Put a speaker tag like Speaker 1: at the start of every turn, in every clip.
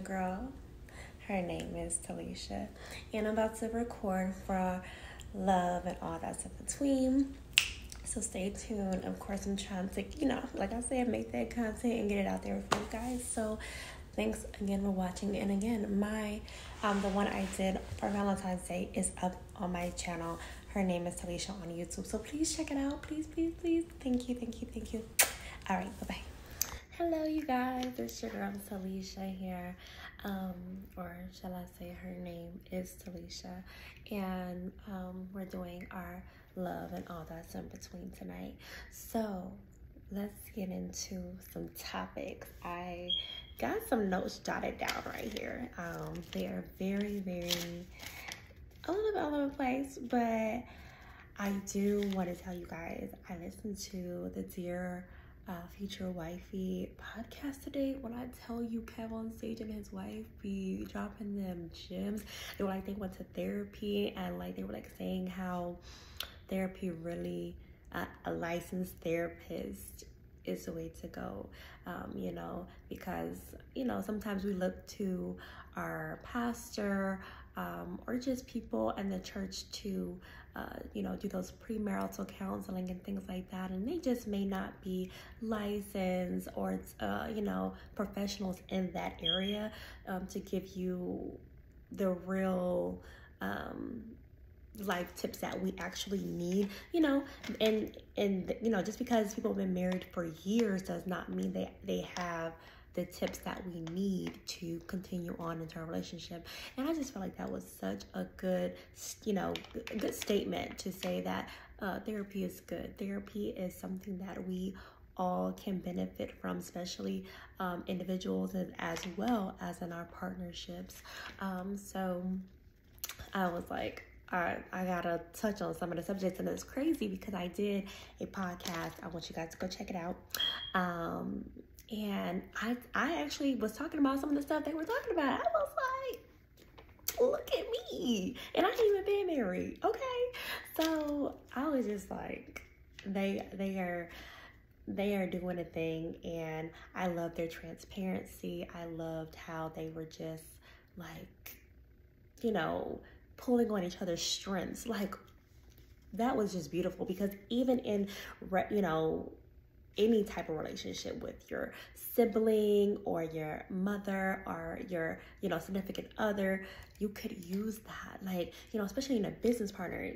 Speaker 1: girl. Her name is Taleshia, and I'm about to record for love and all that's in between. So stay tuned. Of course, I'm trying to, you know, like I said, make that content and get it out there for you guys. So thanks again for watching. And again, my um the one I did for Valentine's Day is up on my channel. Her name is Taleshia on YouTube. So please check it out. Please, please, please. Thank you, thank you, thank you. All right, bye bye. Hello, you guys. It's your girl Taleshia here. Um, or shall I say her name is Taleshia. And um, we're doing our love and all that's in between tonight. So let's get into some topics. I got some notes jotted down right here. Um, they are very, very a little bit all over the place, but I do want to tell you guys I listened to the Dear uh, Future Wifey podcast today. When I tell you KevOnStage and his wife be dropping them gems, they were like they went to therapy and like they were like saying how therapy really uh, a licensed therapist is the way to go um, you know because you know sometimes we look to our pastor um, or just people in the church to uh, you know do those premarital counseling and things like that. And they just may not be licensed or uh, you know professionals in that area um, to give you the real um, life tips that we actually need you know? And and you know just because people have been married for years does not mean they they have the tips that we need to continue on into our relationship and i just felt like that was such a good you know good statement to say that uh, therapy is good therapy is something that we all can benefit from, especially um, individuals as well as in our partnerships. Um, so I was like, I, I gotta touch on some of the subjects and it's crazy because I did a podcast. I want you guys to go check it out. Um, and I I actually was talking about some of the stuff they were talking about. I was like, look at me. And I ain't even been married. Okay. So I was just like, they they are they are doing a thing and I love their transparency. I loved how they were just like, you know, pulling on each other's strengths. Like that was just beautiful because even in you know any type of relationship with your sibling or your mother or your you know significant other you could use that. Like you know especially in a business partner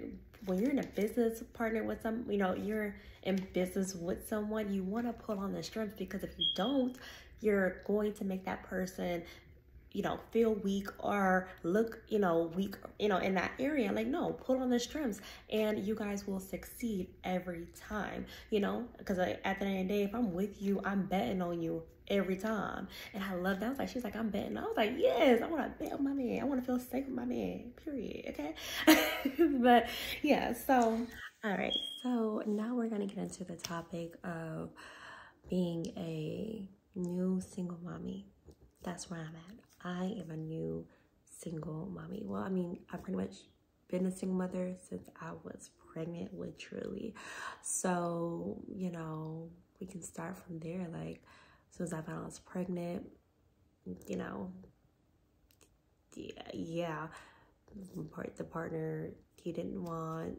Speaker 1: when you're in a business partner with some you know you're in business with someone you want to pull on the strengths because if you don't you're going to make that person you know, feel weak or look, you know, weak, you know, in that area. Like, no, pull on the strings and you guys will succeed every time, you know, because at the end of the day, if I'm with you, I'm betting on you every time. And I love that. I was like, she's like, I'm betting. I was like, yes, I want to bet on my man. I want to feel safe with my man, period. Okay. but yeah, so, all right. So now we're going to get into the topic of being a new single mommy. That's where I'm at. I am a new single mommy. Well, I mean, I've pretty much been a single mother since I was pregnant, literally. So, you know, we can start from there. Like, as soon as I found out I was pregnant, you know, yeah, yeah, the partner, he didn't want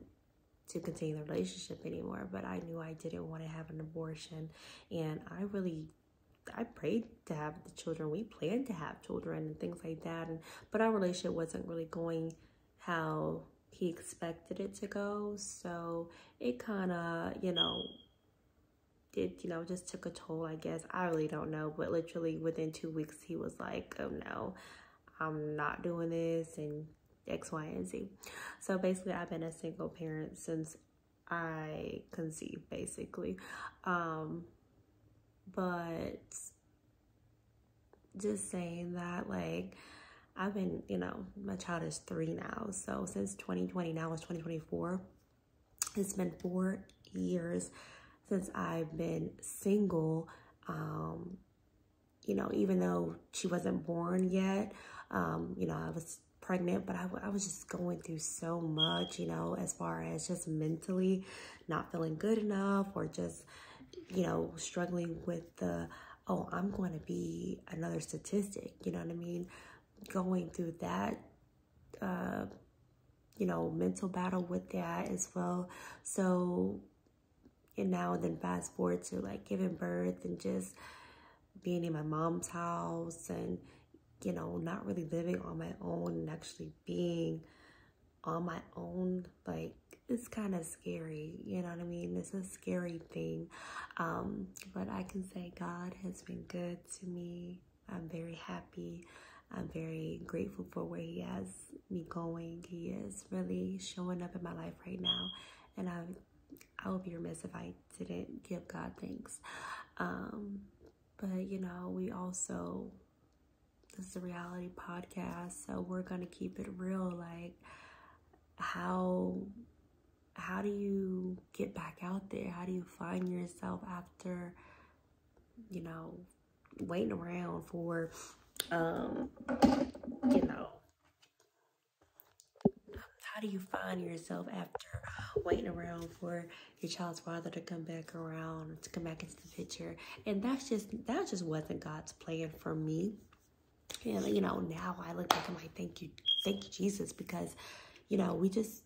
Speaker 1: to continue the relationship anymore, but I knew I didn't want to have an abortion. And I really I prayed to have the children. We planned to have children and things like that. And but our relationship wasn't really going how he expected it to go. So it kind of, you know, it, you know, just took a toll, I guess. I really don't know. But literally within two weeks, he was like, oh no, I'm not doing this and X, Y, and Z. So basically, I've been a single parent since I conceived, basically. Um, but just saying that, like, I've been, you know, my child is three now. So since 2020, now it's 2024. It's been four years since I've been single. Um, you know, even though she wasn't born yet, um, you know, I was pregnant, but I, I was just going through so much, you know, as far as just mentally not feeling good enough or just, you know, struggling with the oh, I'm going to be another statistic. You know what I mean? Going through that, uh, you know, mental battle with that as well. So, and now and then fast forward to like giving birth and just being in my mom's house and, you know, not really living on my own and actually being on my own, like it's kind of scary, you know what I mean? It's a scary thing. Um, but I can say God has been good to me. I'm very happy. I'm very grateful for where He has me going. He is really showing up in my life right now. And I, I would be remiss if I didn't give God thanks. Um, but, you know, we also, this is a reality podcast, so we're going to keep it real. Like, how how do you get back out there? How do you find yourself after, you know, waiting around for, um, you know, how do you find yourself after waiting around for your child's father to come back around to come back into the picture? And that's just that just wasn't God's plan for me. And you know, now I look back and I'm like, thank you, thank you, Jesus, because you know, we just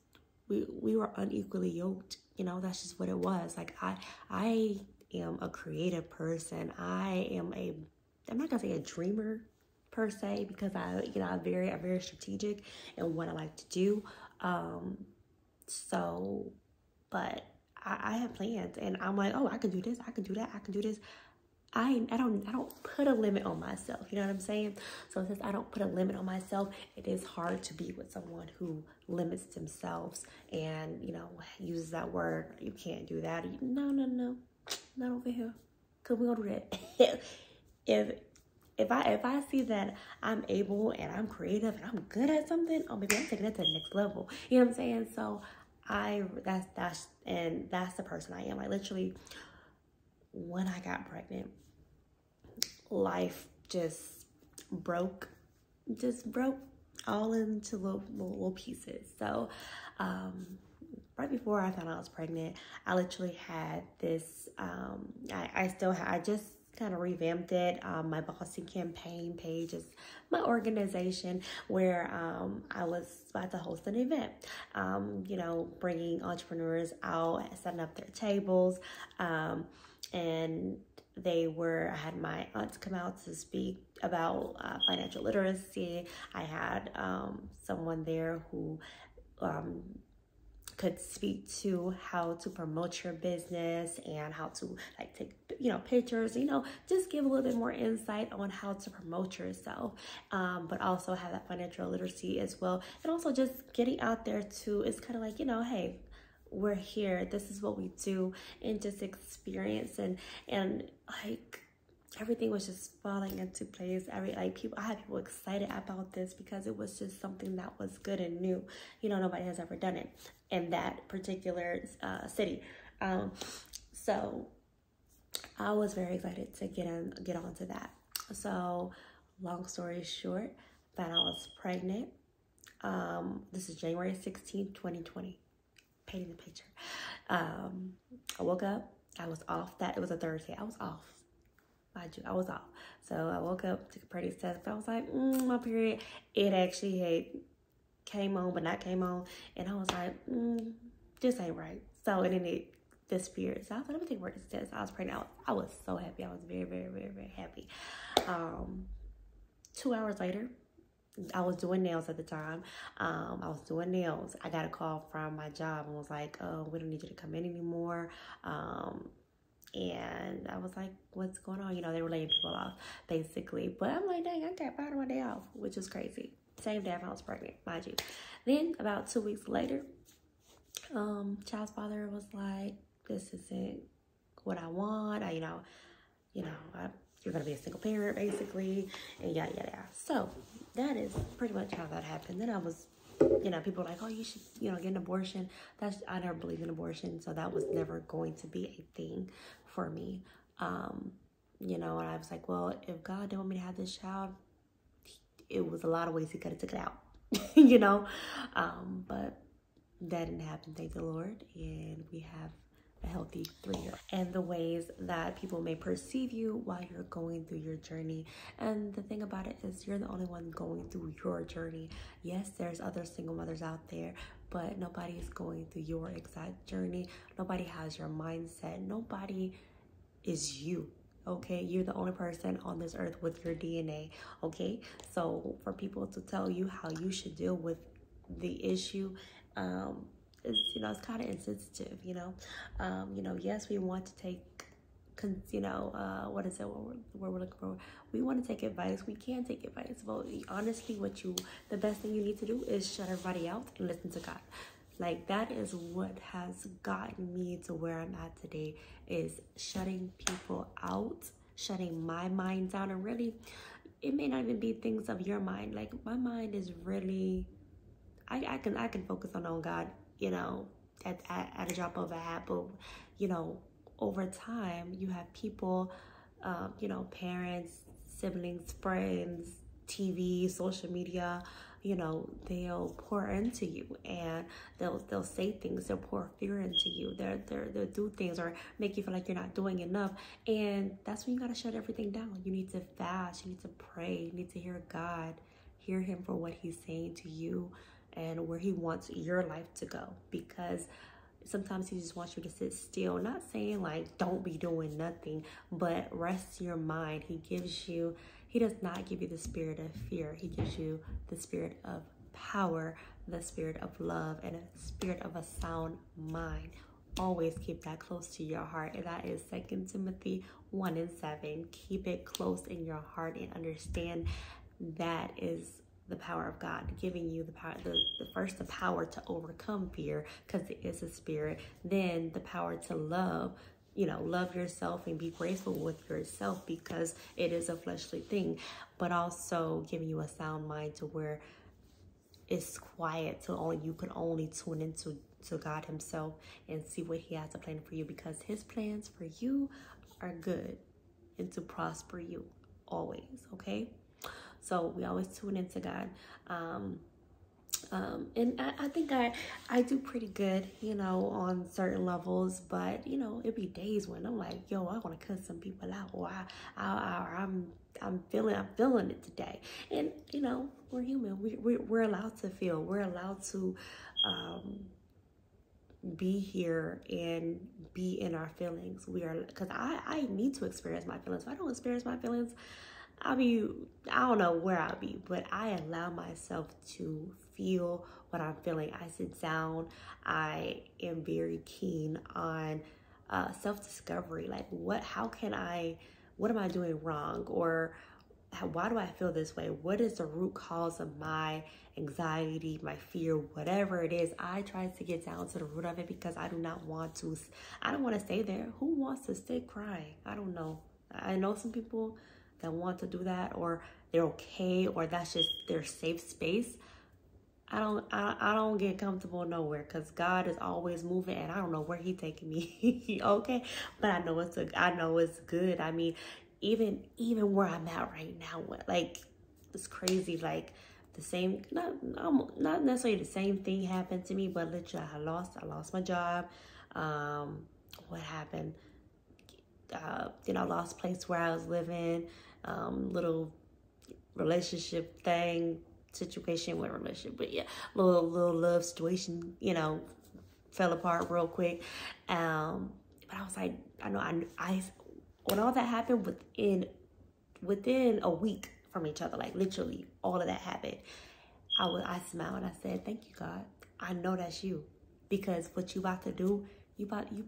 Speaker 1: we we were unequally yoked. You know, that's just what it was. Like I I am a creative person. I am a I'm not gonna say a dreamer per se because I you know I'm very I'm very strategic in what I like to do. Um so but I, I have plans and I'm like, oh I can do this, I can do that, I can do this. I I don't I don't put a limit on myself. You know what I'm saying? So since I don't put a limit on myself, it is hard to be with someone who limits themselves and you know uses that word. You can't do that. No no no, not over here. Cause we gonna do that. if if I if I see that I'm able and I'm creative and I'm good at something, oh maybe I'm taking it to the next level. You know what I'm saying? So I that's that's and that's the person I am. I literally when I got pregnant, life just broke, just broke all into little, little, little pieces. So, um, right before I found out I was pregnant, I literally had this, um, I, I still had, I just kind of revamped it. Um, my Boston campaign page is my organization where um, I was about to host an event, um, you know, bringing entrepreneurs out, setting up their tables, um, and they were, I had my aunts come out to speak about uh, financial literacy. I had um, someone there who um, could speak to how to promote your business and how to like take you know pictures you know just give a little bit more insight on how to promote yourself um, but also have that financial literacy as well and also just getting out there too is kind of like you know hey we're here. This is what we do and just experience and and like everything was just falling into place. Every like people i had people excited about this because it was just something that was good and new. You know nobody has ever done it in that particular uh, city. Um so i was very excited to get on get onto that. So long story short that i was pregnant um this is january 16 2020 painting the picture. Um, I woke up. I was off. That it was a Thursday. I was off. Mind you, I was off. So I woke up, took a pregnancy test. I was like, mm, my period. It actually had came on, but not came on. And I was like, mm, this ain't right. So and then it disappeared. So I was like, let take test. I was pregnant. I was, I was so happy. I was very, very, very, very happy. Um, two hours later, I was doing nails at the time. Um, I was doing nails. I got a call from my job and was like, "Oh, we don't need you to come in anymore." Um, and I was like, "What's going on?" You know, they were laying people off basically. But I'm like, "Dang, I got part of my day off," which is crazy. Same day I was pregnant, mind you. Then about two weeks later, um, child's father was like, "This isn't what I want." I, you know, you know, I you're gonna be a single parent basically, and yada yada yada. So that is pretty much how that happened. Then I was, you know, people were like, oh, you should, you know, get an abortion. That's I never believe in abortion, so that was never going to be a thing for me. Um, you know, and I was like, well, if God didn't want me to have this child, it was a lot of ways He could have took it out, you know. Um, but that didn't happen, thank the Lord, and we have healthy three year. And the ways that people may perceive you while you're going through your journey. And the thing about it is you're the only one going through your journey. Yes there's other single mothers out there but nobody is going through your exact journey. Nobody has your mindset. Nobody is you okay? You're the only person on this earth with your dna okay? So for people to tell you how you should deal with the issue um you know it's kind of insensitive you know? Um you know yes we want to take you know uh what is it what we're, what we're looking for? We want to take advice we can take advice but honestly what you the best thing you need to do is shut everybody out and listen to god. Like that is what has gotten me to where i'm at today is shutting people out shutting my mind down and really it may not even be things of your mind. Like my mind is really I, I can I can focus on on God you know, at, at, at a drop of a hat. But, you know, over time, you have people, um, you know, parents, siblings, friends, TV, social media, you know, they'll pour into you and they'll they'll say things, they'll pour fear into you. They're they're they'll do things or make you feel like you're not doing enough. And that's when you gotta shut everything down. You need to fast, you need to pray, you need to hear God, hear him for what he's saying to you and where he wants your life to go. Because sometimes he just wants you to sit still. Not saying like don't be doing nothing but rest your mind. He gives you he does not give you the spirit of fear. He gives you the spirit of power the spirit of love and a spirit of a sound mind. Always keep that close to your heart. And that is second timothy 1 and 7 keep it close in your heart and understand that is the power of God, giving you the power, the, the first the power to overcome fear because it is a spirit, then the power to love, you know, love yourself and be graceful with yourself because it is a fleshly thing, but also giving you a sound mind to where it's quiet so only you can only tune into to God himself and see what he has a plan for you because his plans for you are good and to prosper you always, okay? So we always tune into God. Um, um, and I, I, think I I do pretty good, you know, on certain levels. But you know, it be days when I'm like, yo, I want to cut some people out, or I, I, I I'm I'm feeling I'm feeling it today. And you know, we're human. We, we we're allowed to feel. We're allowed to. Um, be here and be in our feelings. We are because I I need to experience my feelings. If I don't experience my feelings, I'll be, I don't know where I'll be, but I allow myself to feel what I'm feeling. I sit down. I am very keen on uh, self discovery. Like, what, how can I, what am I doing wrong? Or how, why do I feel this way? What is the root cause of my anxiety, my fear, whatever it is? I try to get down to the root of it because I do not want to, I don't want to stay there. Who wants to stay crying? I don't know. I know some people that want to do that or they're okay or that's just their safe space i don't i, I don't get comfortable nowhere because god is always moving and i don't know where he taking me okay? But i know it's a i know it's good. I mean even even where i'm at right now like it's crazy like the same not not necessarily the same thing happened to me but literally i lost i lost my job um what happened? Uh, you know, lost place where I was living um, little relationship thing, situation with relationship, but yeah, little little love situation, you know, fell apart real quick. Um, but I was like, I know, I, I when all that happened within within a week from each other, like literally all of that happened. I was I smiled and I said, "Thank you, God. I know that's you, because what you about to do, you about you."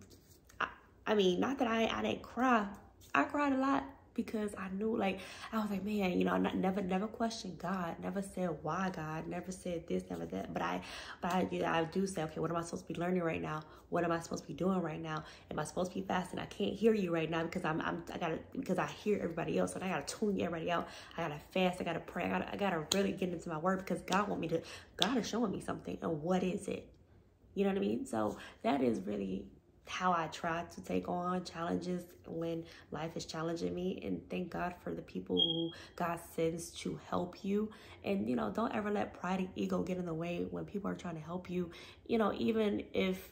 Speaker 1: I, I mean, not that I I didn't cry. I cried a lot because I knew like I was like man you know I never never questioned God never said why God never said this never that. But I but I, I do say okay what am I supposed to be learning right now? What am I supposed to be doing right now? Am I supposed to be fasting? I can't hear you right now because I'm, I'm I gotta because I hear everybody else and I gotta tune everybody out. I gotta fast I gotta pray I gotta, I gotta really get into my word because God want me to God is showing me something and what is it. You know what I mean? So that is really how I try to take on challenges when life is challenging me. And thank God for the people who God sends to help you. And, you know, don't ever let pride and ego get in the way when people are trying to help you. You know, even if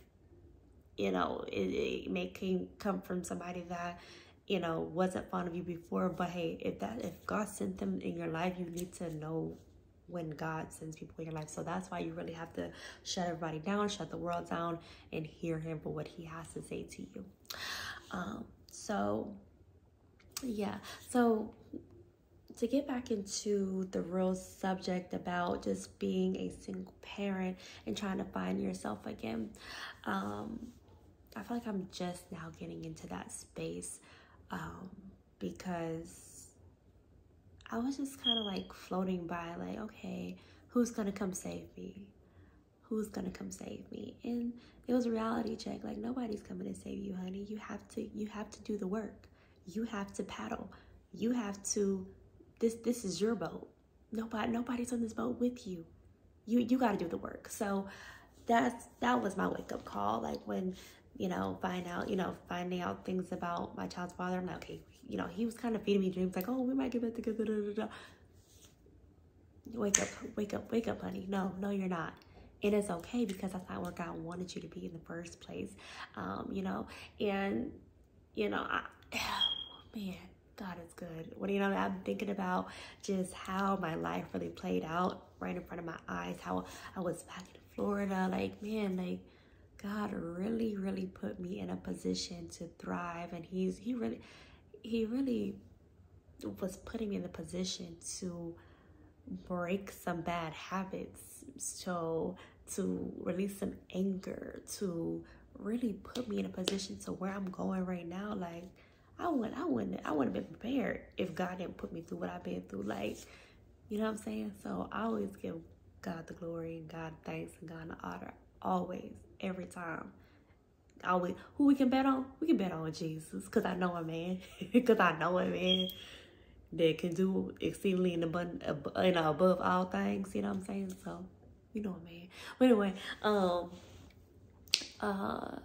Speaker 1: you know, it, it may come from somebody that, you know, wasn't fond of you before. But hey, if that if God sent them in your life, you need to know when God sends people in your life. So that's why you really have to shut everybody down, shut the world down, and hear Him for what He has to say to you. Um, so, yeah. So to get back into the real subject about just being a single parent and trying to find yourself again, um, I feel like I'm just now getting into that space um, because I was just kind of like floating by, like, okay, who's gonna come save me? Who's gonna come save me? And it was a reality check. Like nobody's coming to save you, honey. You have to. You have to do the work. You have to paddle. You have to this this is your boat. Nobody nobody's on this boat with you. You you got to do the work. So that's that was my wake up call. Like when you know find out you know finding out things about my child's father. I'm like okay, you know he was kind of feeding me dreams like oh we might get back together. Da, da, da. Wake up, wake up, wake up, honey. No, no, you're not And it is okay because that's not where God wanted you to be in the first place. Um, you know, and you know, I, oh, man, God is good. What do you know? I'm thinking about just how my life really played out right in front of my eyes. How I was back in Florida. Like, man, like God really, really put me in a position to thrive. And He's He really, He really was putting me in the position to break some bad habits. So to release some anger, to really put me in a position to where I'm going right now. Like I wouldn't, I wouldn't, I wouldn't have been prepared if God didn't put me through what I've been through. Like, you know what I'm saying? So I always give God the glory and God thanks and God the honor. Always, every time. Always, who we can bet on? We can bet on Jesus, cause I know a man, cause I know a man that can do exceedingly and you know, above all things. You know what I'm saying? So, you know a man. But anyway, um, uh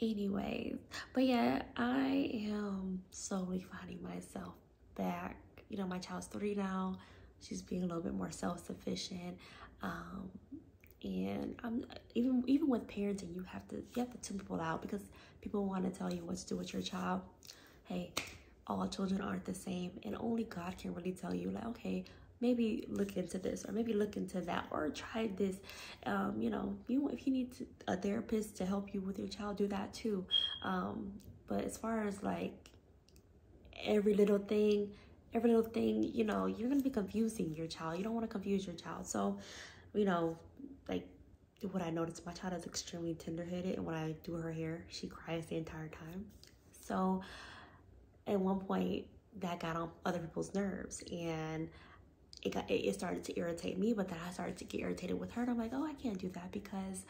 Speaker 1: anyways but yeah i am slowly finding myself back you know my child's three now she's being a little bit more self-sufficient um and i'm even even with parenting you have to you have to tune people out because people want to tell you what to do with your child. Hey all children aren't the same and only god can really tell you like okay maybe look into this or maybe look into that or try this. Um, you know you if you need to, a therapist to help you with your child do that too. Um, but as far as like every little thing every little thing you know you're gonna be confusing your child. You don't want to confuse your child. So you know what i noticed my child is extremely tender-headed and when i do her hair she cries the entire time. So at one point that got on other people's nerves and it got it started to irritate me but then i started to get irritated with her and i'm like oh i can't do that because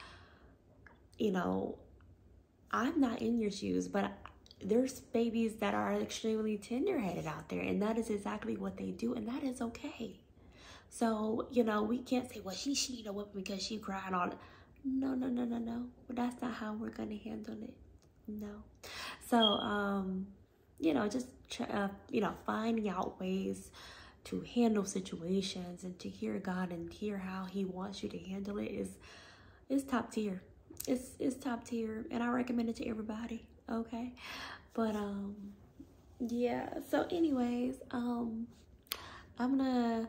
Speaker 1: you know i'm not in your shoes but there's babies that are extremely tender-headed out there and that is exactly what they do and that is okay so you know we can't say well she she need a because she cried on no no no no no. But that's not how we're gonna handle it. No. So um you know just uh, you know finding out ways to handle situations and to hear God and hear how he wants you to handle it is is top tier. It's it's top tier and I recommend it to everybody, okay? But um yeah, so anyways, um I'm gonna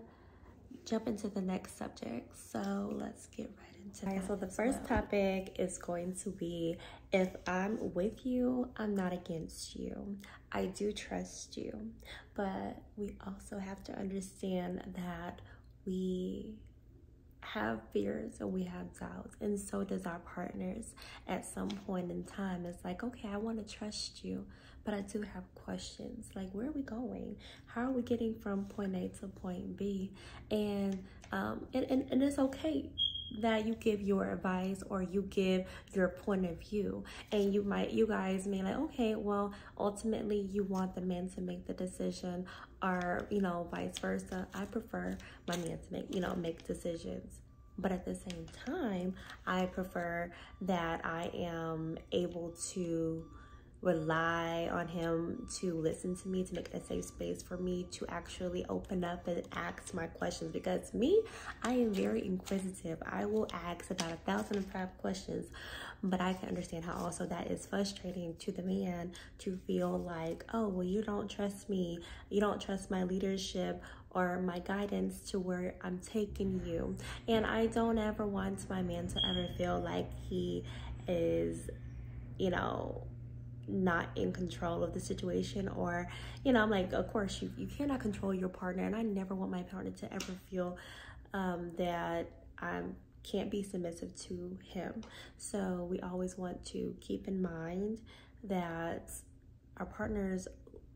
Speaker 1: jump into the next subject. So let's get right into All right, so the first well. topic is going to be if I'm with you, I'm not against you. I do trust you, but we also have to understand that we have fears and we have doubts and so does our partners at some point in time it's like okay i want to trust you but i do have questions. Like where are we going? How are we getting from point a to point b? And um and, and, and it's okay that you give your advice or you give your point of view. And you might you guys may like okay well ultimately you want the man to make the decision or you know vice versa. I prefer my man to make you know make decisions. But at the same time i prefer that i am able to rely on him to listen to me, to make it a safe space for me to actually open up and ask my questions. Because me, I am very inquisitive. I will ask about a thousand and five questions, but I can understand how also that is frustrating to the man to feel like, oh, well, you don't trust me, you don't trust my leadership or my guidance to where I'm taking you. And I don't ever want my man to ever feel like he is, you know, not in control of the situation or you know i'm like of course you, you cannot control your partner and i never want my partner to ever feel um, that i can't be submissive to him. So we always want to keep in mind that our partners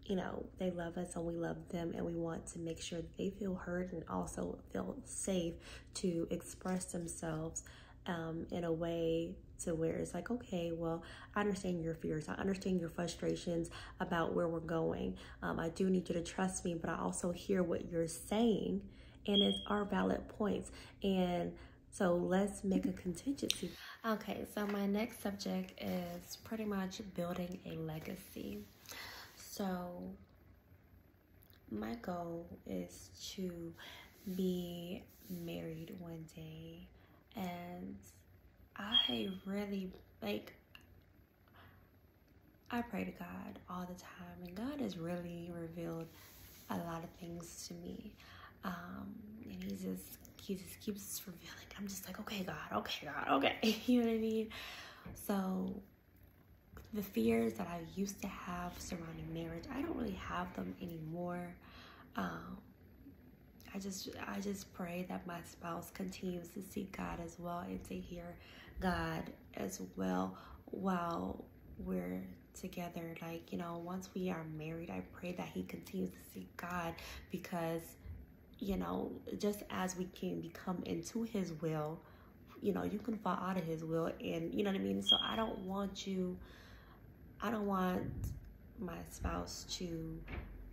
Speaker 1: you know they love us and we love them and we want to make sure that they feel heard and also feel safe to express themselves um, in a way to where it's like, okay, well, I understand your fears. I understand your frustrations about where we're going. Um, I do need you to trust me, but I also hear what you're saying and it's our valid points. And so let's make a contingency. Okay, so my next subject is pretty much building a legacy. So my goal is to be married one day and I really like I pray to God all the time and God has really revealed a lot of things to me. Um, and he just he just keeps revealing. I'm just like, okay, God, okay, God, okay. you know what I mean? So the fears that I used to have surrounding marriage, I don't really have them anymore. Um, I just I just pray that my spouse continues to seek God as well and to hear God as well while we're together. Like, you know, once we are married, I pray that he continues to seek God because, you know, just as we can become into his will, you know, you can fall out of his will and you know what I mean? So I don't want you I don't want my spouse to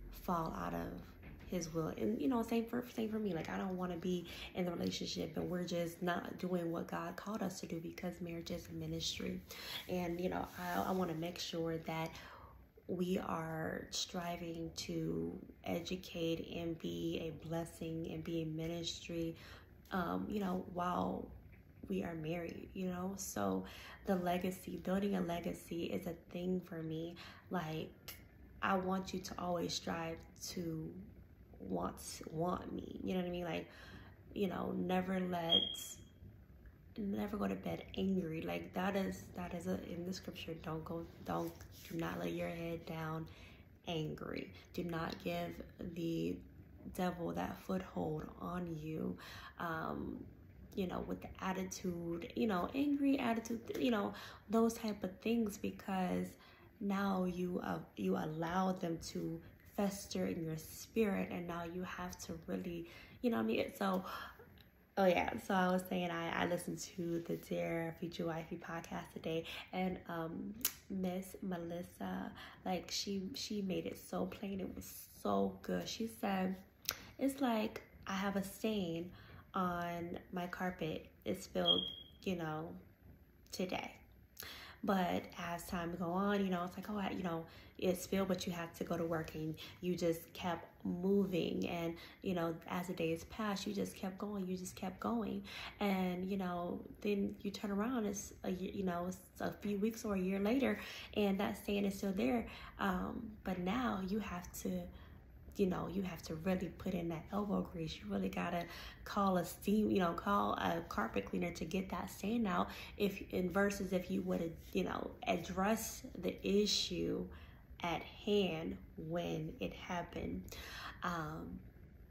Speaker 1: fall out of his will and you know same for same for me like i don't want to be in the relationship and we're just not doing what god called us to do because marriage is a ministry and you know i, I want to make sure that we are striving to educate and be a blessing and be a ministry um, you know while we are married, you know? So the legacy, building a legacy is a thing for me. Like, I want you to always strive to wants want me. You know what I mean? Like, you know, never let never go to bed angry. Like that is that is a in the scripture. Don't go don't do not lay your head down angry. Do not give the devil that foothold on you. Um you know with the attitude you know angry attitude you know those type of things because now you uh, you allow them to fester in your spirit and now you have to really you know I mean? So oh yeah. So I was saying I, I listened to the Dear Future Wifey podcast today and um Miss Melissa like she she made it so plain. It was so good. She said it's like I have a stain on my carpet. It's spilled you know today but as time go on, you know, it's like, oh, I, you know, it spilled, but you have to go to work and you just kept moving. And, you know, as the days passed, you just kept going, you just kept going. And, you know, then you turn around, it's, a, you know, it's a few weeks or a year later, and that stain is still there. Um, but now you have to you know, you have to really put in that elbow grease. You really gotta call a steam, you know, call a carpet cleaner to get that stain out. If in versus if you would you know, address the issue at hand when it happened. Um,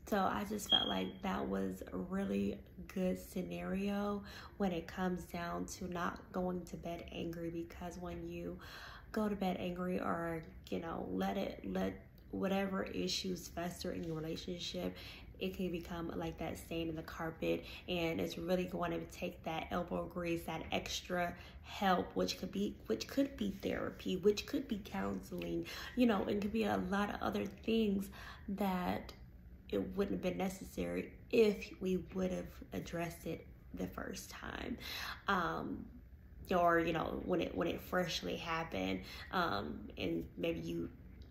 Speaker 1: so I just felt like that was a really good scenario when it comes down to not going to bed angry because when you go to bed angry or you know let it let whatever issues fester in your relationship it can become like that stain in the carpet and it's really going to take that elbow grease that extra help which could be which could be therapy which could be counseling you know it could be a lot of other things that it wouldn't have been necessary if we would have addressed it the first time. Um or you know when it when it freshly happened um and maybe you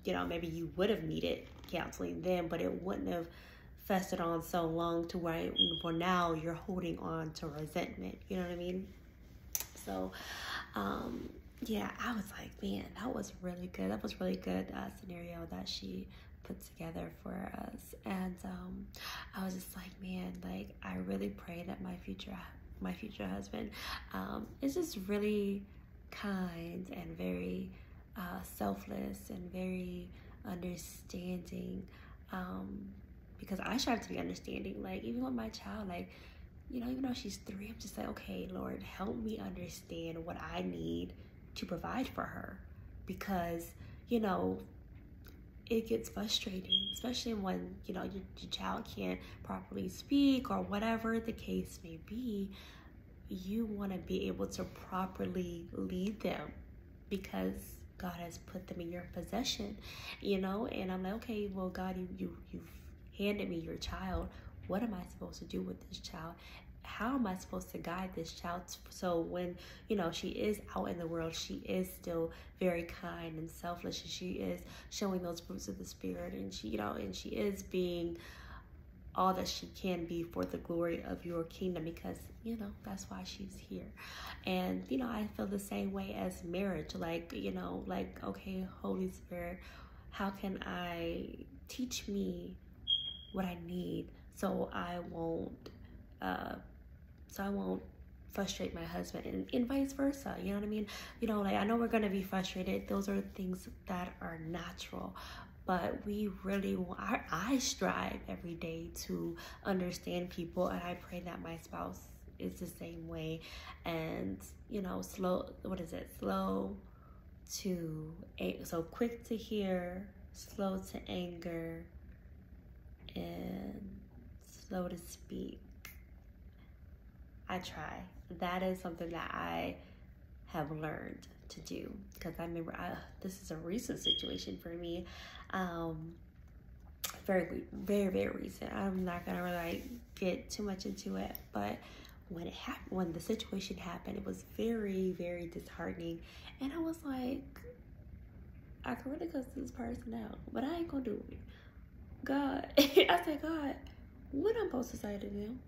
Speaker 1: you know maybe you would have needed counseling then but it wouldn't have festered on so long to where for now you're holding on to resentment. You know what i mean? So um yeah i was like man that was really good. That was really good uh, scenario that she put together for us. And um i was just like man like i really pray that my future my future husband um is just really kind and very uh, selfless and very understanding um because i strive to be understanding like even with my child like you know even though she's three i'm just like okay lord help me understand what i need to provide for her because you know it gets frustrating, especially when you know your, your child can't properly speak or whatever the case may be. You want to be able to properly lead them because God has put them in your possession, you know. And I'm like, okay, well, God, you you you've handed me your child. What am I supposed to do with this child? how am I supposed to guide this child? So when, you know, she is out in the world, she is still very kind and selfless and she is showing those fruits of the spirit and she, you know, and she is being all that she can be for the glory of your kingdom because, you know, that's why she's here. And, you know, I feel the same way as marriage. Like, you know, like, okay, Holy Spirit, how can I teach me what I need so I won't uh, so I won't frustrate my husband and, and vice versa you know what i mean you know like i know we're gonna be frustrated those are things that are natural but we really I, I strive every day to understand people and i pray that my spouse is the same way and you know slow what is it slow to so quick to hear slow to anger and slow to speak I try. That is something that I have learned to do because I remember I, this is a recent situation for me. Um, very, very, very recent. I'm not gonna really like, get too much into it, but when it happened, when the situation happened, it was very, very disheartening, and I was like, I can really cuss this person out, but I ain't gonna do it. God, I said, God, what am I'm supposed to say to them?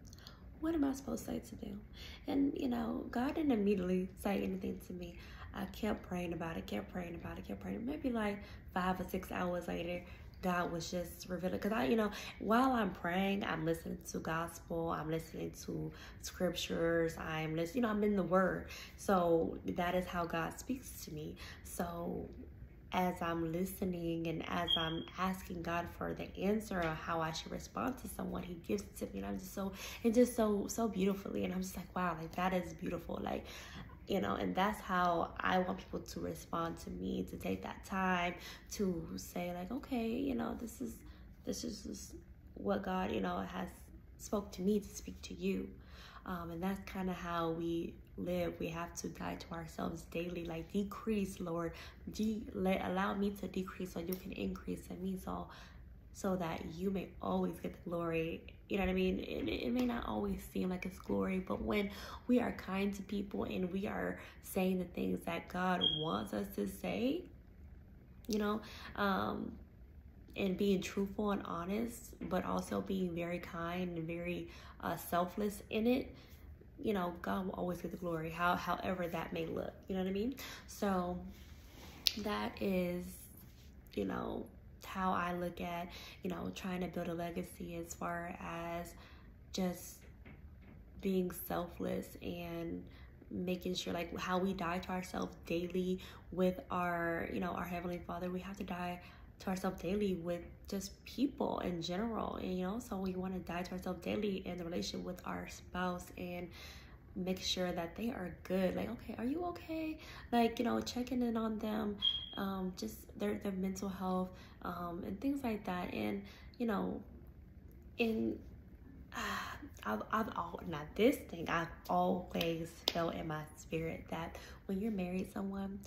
Speaker 1: what am I supposed to say to them? And, you know, God didn't immediately say anything to me. I kept praying about it, kept praying about it, kept praying. Maybe like five or six hours later, God was just revealing. Because I, you know, while I'm praying, I'm listening to gospel, I'm listening to scriptures, I'm listening, you know, I'm in the word. So that is how God speaks to me. So as I'm listening and as I'm asking God for the answer of how I should respond to someone, He gives it to me, and I'm just so and just so so beautifully, and I'm just like, wow, like that is beautiful, like you know, and that's how I want people to respond to me, to take that time to say like, okay, you know, this is this is what God, you know, has spoke to me to speak to you. Um, and that's kind of how we live. We have to die to ourselves daily. Like decrease, Lord. De- let, allow me to decrease so you can increase in me. So so that you may always get the glory. You know what I mean? It, it may not always seem like it's glory, but when we are kind to people and we are saying the things that God wants us to say, you know, um, and being truthful and honest, but also being very kind and very uh, selfless in it, you know, God will always get the glory, how, however that may look. You know what I mean? So that is, you know, how I look at, you know, trying to build a legacy as far as just being selfless and making sure like how we die to ourselves daily with our you know our heavenly father. We have to die to ourselves daily with just people in general. And you know so we want to die to ourselves daily in the relationship with our spouse and make sure that they are good. Like okay are you okay? Like you know checking in on them um just their their mental health um and things like that. And you know in I've, I've all not this thing I've always felt in my spirit that when you're married someone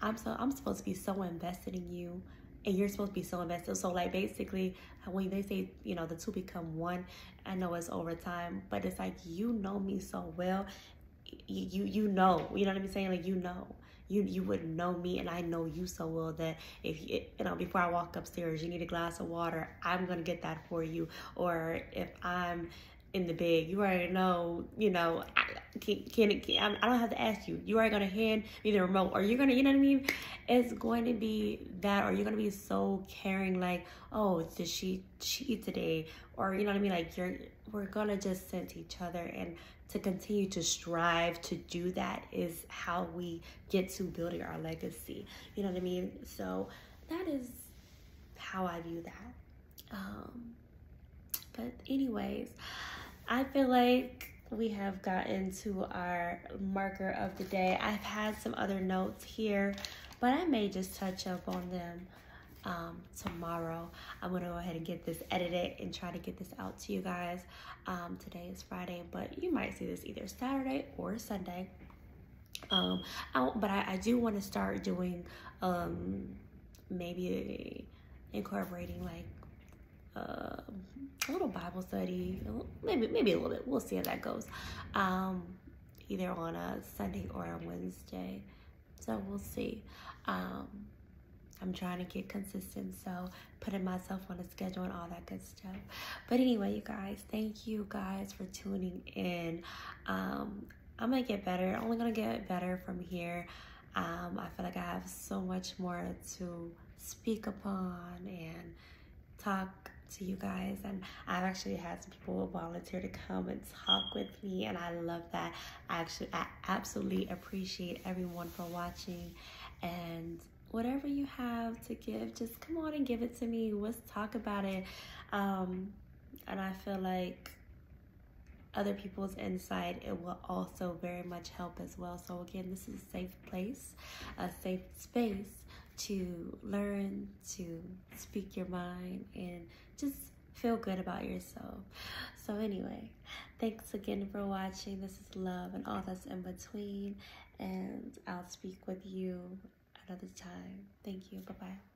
Speaker 1: I'm so I'm supposed to be so invested in you and you're supposed to be so invested. So like basically uh, when they say, you know, the two become one, I know it's over time, but it's like you know me so well. you you know you know what i'm saying like you know you you would know me and i know you so well that if you, you know before i walk upstairs you need a glass of water i'm gonna get that for you or if i'm in the bed you already know you know I, can, can, can I don't have to ask you you are gonna hand me the remote or you're gonna you know what i mean it's going to be that or you're gonna be so caring like oh did she cheat today or you know what i mean like you're we're gonna just sense each other and to continue to strive to do that is how we get to building our legacy. You know what I mean? So that is how I view that. Um, but, anyways, I feel like we have gotten to our marker of the day. I've had some other notes here, but I may just touch up on them um, tomorrow. I'm gonna go ahead and get this edited and try to get this out to you guys. Um, today is Friday, but you might see this either Saturday or Sunday. Um, I, but I, I do want to start doing um, maybe incorporating like uh, a little Bible study, maybe maybe a little bit. We'll see how that goes. Um, either on a Sunday or a Wednesday, so we'll see. Um, I'm trying to get consistent, so putting myself on a schedule and all that good stuff. But anyway, you guys, thank you guys for tuning in. Um, I'm gonna get better. Only gonna get better from here. Um, I feel like I have so much more to speak upon and talk to you guys and I've actually had some people volunteer to come and talk with me and I love that. I actually I absolutely appreciate everyone for watching and whatever you have to give, just come on and give it to me. Let's talk about it. Um, and I feel like other people's insight, it will also very much help as well. So again, this is a safe place, a safe space to learn, to speak your mind, and just feel good about yourself. So anyway, thanks again for watching. This is love and all that's in between. And I'll speak with you another time. Thank you. Bye bye.